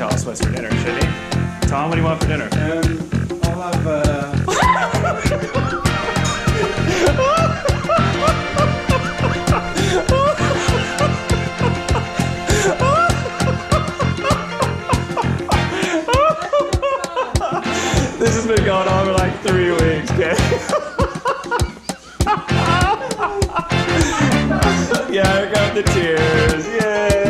tell us what's for dinner, shouldn't he? Tom, what do you want for dinner? Um, I'll have. Uh... This has been going on for like three weeks, okay? yeah, I got the tears.